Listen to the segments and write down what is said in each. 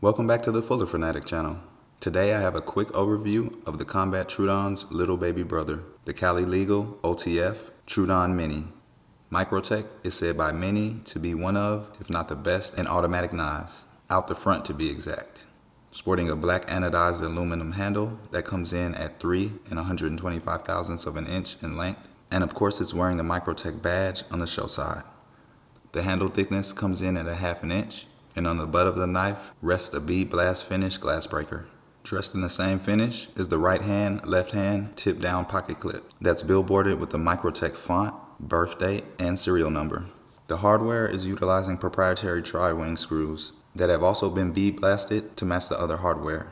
Welcome back to the Fuller Fanatic channel. Today I have a quick overview of the Combat Troodon's little baby brother, the Cali Legal OTF Troodon Mini. Microtech is said by many to be one of, if not the best, in automatic knives, out the front to be exact. Sporting a black anodized aluminum handle that comes in at 3 and 125 thousandths of an inch in length, and of course it's wearing the Microtech badge on the show side. The handle thickness comes in at a half an inch, and on the butt of the knife rests a bead blast finish glass breaker. Dressed in the same finish is the right hand, left hand tip down pocket clip that's billboarded with the Microtech font, birth date, and serial number. The hardware is utilizing proprietary tri-wing screws that have also been bead blasted to match the other hardware.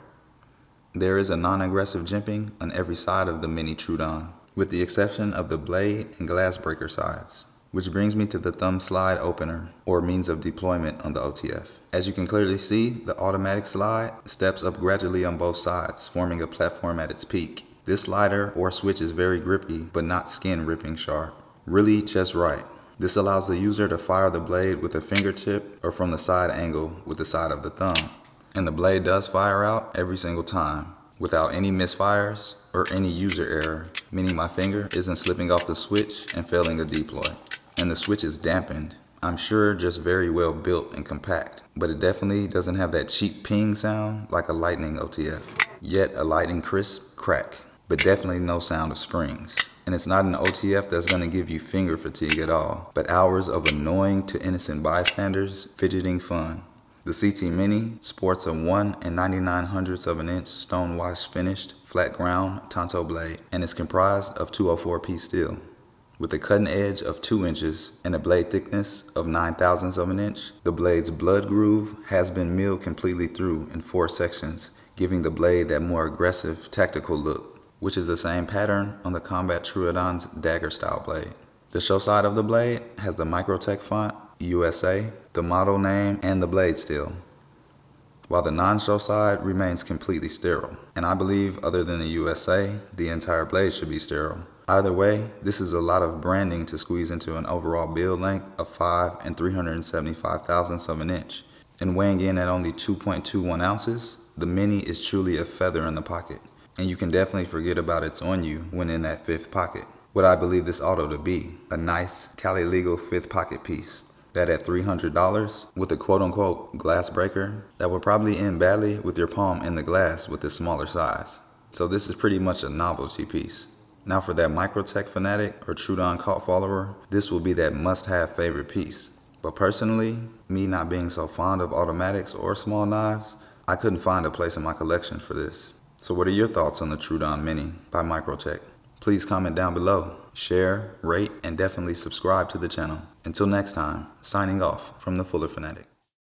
There is a non-aggressive jimping on every side of the Mini Troodon, with the exception of the blade and glass breaker sides. Which brings me to the thumb slide opener, or means of deployment on the OTF. As you can clearly see, the automatic slide steps up gradually on both sides, forming a platform at its peak. This slider or switch is very grippy, but not skin ripping sharp. Really just right. This allows the user to fire the blade with a fingertip or from the side angle with the side of the thumb. And the blade does fire out every single time, without any misfires or any user error, meaning my finger isn't slipping off the switch and failing a deploy and the switch is dampened. I'm sure just very well built and compact, but it definitely doesn't have that cheap ping sound like a lightning OTF. Yet a lightning crisp crack, but definitely no sound of springs. And it's not an OTF that's gonna give you finger fatigue at all, but hours of annoying to innocent bystanders fidgeting fun. The CT Mini sports a 1 and 99 hundredths of an inch stone wash finished flat ground Tanto blade and is comprised of 204P steel. With a cutting edge of 2 inches and a blade thickness of 9 thousandths of an inch, the blade's blood groove has been milled completely through in four sections, giving the blade that more aggressive, tactical look, which is the same pattern on the Combat Troodon's dagger style blade. The show side of the blade has the Microtech font, USA, the model name, and the blade steel, while the non-show side remains completely sterile. And I believe other than the USA, the entire blade should be sterile. Either way, this is a lot of branding to squeeze into an overall build length of 5 and 375 thousandths of an inch. And weighing in at only 2.21 ounces, the Mini is truly a feather in the pocket. And you can definitely forget about it's on you when in that fifth pocket. What I believe this auto to be, a nice Cali Legal fifth pocket piece. That at $300 with a quote unquote glass breaker that would probably end badly with your palm in the glass with this smaller size. So this is pretty much a novelty piece. Now for that Microtech fanatic or Troodon cult follower, this will be that must-have favorite piece. But personally, me not being so fond of automatics or small knives, I couldn't find a place in my collection for this. So what are your thoughts on the Troodon Mini by Microtech? Please comment down below, share, rate, and definitely subscribe to the channel. Until next time, signing off from the Fuller Fanatic.